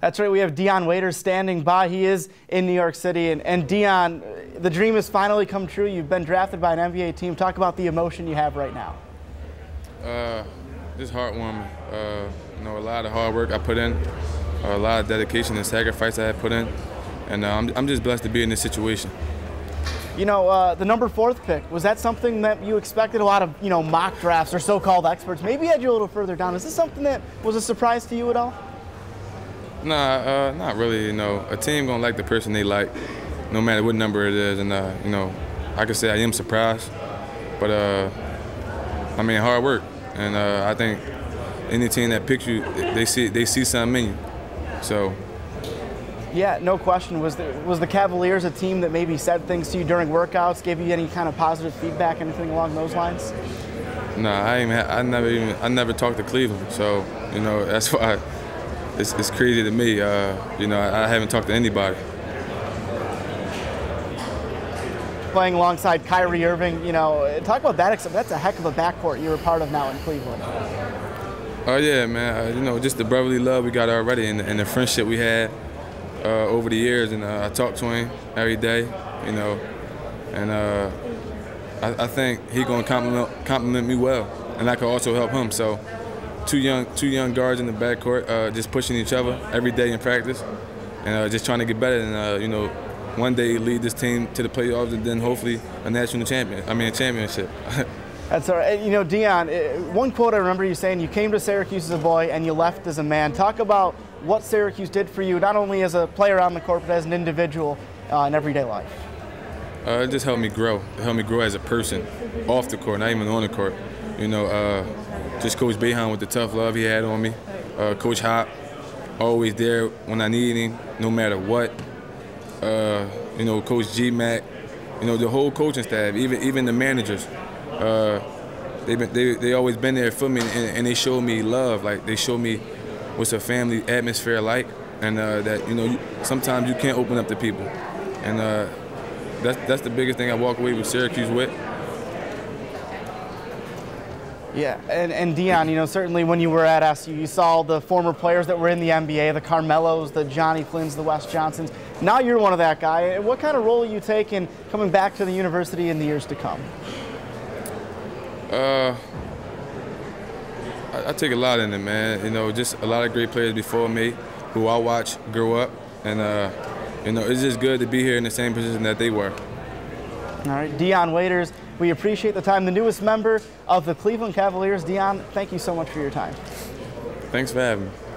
That's right. We have Dion Waiters standing by. He is in New York City. And, and Dion, the dream has finally come true. You've been drafted by an NBA team. Talk about the emotion you have right now. Uh, just heartwarming. Uh, you know, a lot of hard work I put in, a lot of dedication and sacrifice I have put in. And uh, I'm, I'm just blessed to be in this situation. You know, uh, the number fourth pick, was that something that you expected a lot of, you know, mock drafts or so-called experts maybe had you a little further down? Is this something that was a surprise to you at all? Nah, uh, not really. You know, a team gonna like the person they like, no matter what number it is. And uh, you know, I can say I am surprised, but uh, I mean hard work, and uh, I think any team that picks you, they see they see something in you. So. Yeah, no question. Was the, was the Cavaliers a team that maybe said things to you during workouts, gave you any kind of positive feedback, anything along those lines? Nah, I even I never even I never talked to Cleveland, so you know that's why it's, it's crazy to me. Uh, you know, I, I haven't talked to anybody. Playing alongside Kyrie Irving, you know, talk about that. That's a heck of a backcourt you're a part of now in Cleveland. Oh yeah, man. Uh, you know, just the brotherly love we got already, and, and the friendship we had uh, over the years. And uh, I talk to him every day. You know, and uh, I, I, think he gonna compliment compliment me well, and I can also help him. So two young two young guards in the backcourt, uh, just pushing each other every day in practice, and uh, just trying to get better. And uh, you know, one day lead this team to the playoffs, and then hopefully a national champion. I mean, a championship. That's all right. You know, Dion, uh, one quote I remember you saying: "You came to Syracuse as a boy, and you left as a man." Talk about what Syracuse did for you, not only as a player on the court, but as an individual uh, in everyday life. Uh, it just helped me grow. It helped me grow as a person, off the court, not even on the court. You know, uh, just Coach Boeheim with the tough love he had on me. Uh, Coach Hop, always there when I need him, no matter what. Uh, you know, Coach G Mac, you know, the whole coaching staff, even even the managers. Uh, they been they they always been there for me, and, and, they showed me love. Like they showed me what's a family atmosphere like, and uh, that you know you, sometimes you can't open up to people, and uh, that's that's the biggest thing I walk away with Syracuse with. Yeah, and, and Dion, you know, certainly when you were at SU, you saw the former players that were in the NBA, the Carmelos, the Jonny Flynn's, the Wes Johnsons. Now you're one of that guy. And what kind of role are you taking coming back to the university in the years to come? Uh, I, I take a lot in it, man. You know, just a lot of great players before me who I watch grow up, and uh, you know, it's just good to be here in the same position that they were. All right, Dion Waiters, we appreciate the time. The newest member of the Cleveland Cavaliers, Dion, thank you so much for your time. Thanks for having me.